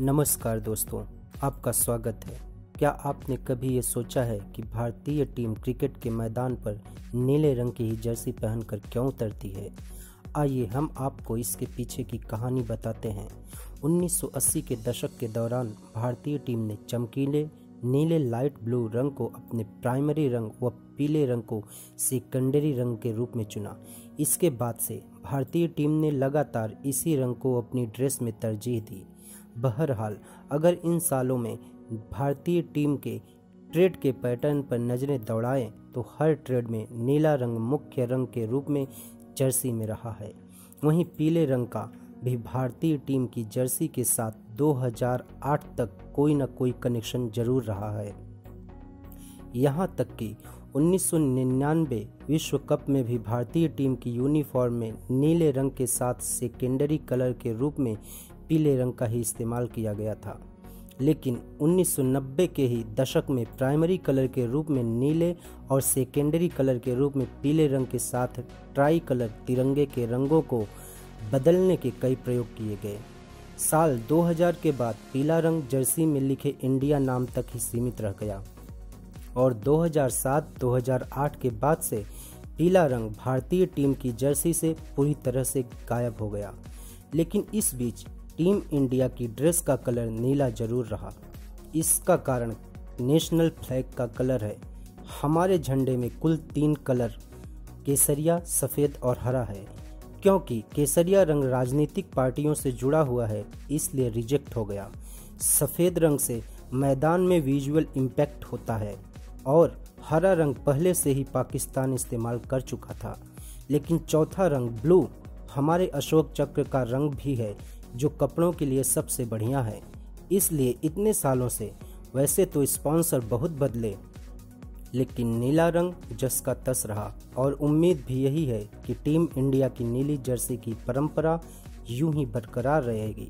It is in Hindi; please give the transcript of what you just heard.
नमस्कार दोस्तों, आपका स्वागत है। क्या आपने कभी ये सोचा है कि भारतीय टीम क्रिकेट के मैदान पर नीले रंग की ही जर्सी पहनकर क्यों उतरती है? आइए हम आपको इसके पीछे की कहानी बताते हैं। 1980 के दशक के दौरान भारतीय टीम ने चमकीले नीले लाइट ब्लू रंग को अपने प्राइमरी रंग व पीले रंग को सेकेंडरी रंग के रूप में चुना। इसके बाद से भारतीय टीम ने लगातार इसी रंग को अपनी ड्रेस में तरजीह दी। बहरहाल, अगर इन सालों में भारतीय टीम के ट्रेड के पैटर्न पर नज़रें दौड़ाएँ तो हर ट्रेड में नीला रंग मुख्य रंग के रूप में जर्सी में रहा है। वहीं पीले रंग का भी भारतीय टीम की जर्सी के साथ 2008 तक कोई न कोई कनेक्शन ज़रूर रहा है। यहाँ तक कि 1999 विश्व कप में भी भारतीय टीम की यूनिफॉर्म में नीले रंग के साथ सेकेंडरी कलर के रूप में पीले रंग का ही इस्तेमाल किया गया था। लेकिन 1990 के ही दशक में प्राइमरी कलर के रूप में नीले और सेकेंडरी कलर के रूप में पीले रंग के साथ ट्राई कलर तिरंगे के रंगों को बदलने के कई प्रयोग किए गए। साल 2000 के बाद पीला रंग जर्सी में लिखे इंडिया नाम तक ही सीमित रह गया और 2007-2008 के बाद से पीला रंग भारतीय टीम की जर्सी से पूरी तरह से गायब हो गया। लेकिन इस बीच टीम इंडिया की ड्रेस का कलर नीला ज़रूर रहा। इसका कारण नेशनल फ्लैग का कलर है। हमारे झंडे में कुल तीन कलर, केसरिया, सफ़ेद और हरा है। क्योंकि केसरिया रंग राजनीतिक पार्टियों से जुड़ा हुआ है, इसलिए रिजेक्ट हो गया। सफ़ेद रंग से मैदान में विजुअल इम्पैक्ट होता है और हरा रंग पहले से ही पाकिस्तान इस्तेमाल कर चुका था। लेकिन चौथा रंग ब्लू, हमारे अशोक चक्र का रंग भी है, जो कपड़ों के लिए सबसे बढ़िया है। इसलिए इतने सालों से, वैसे तो स्पॉन्सर बहुत बदले। लेकिन नीला रंग जस का तस रहा। और उम्मीद भी यही है कि टीम इंडिया की नीली जर्सी की परंपरा यूँ ही बरकरार रहेगी।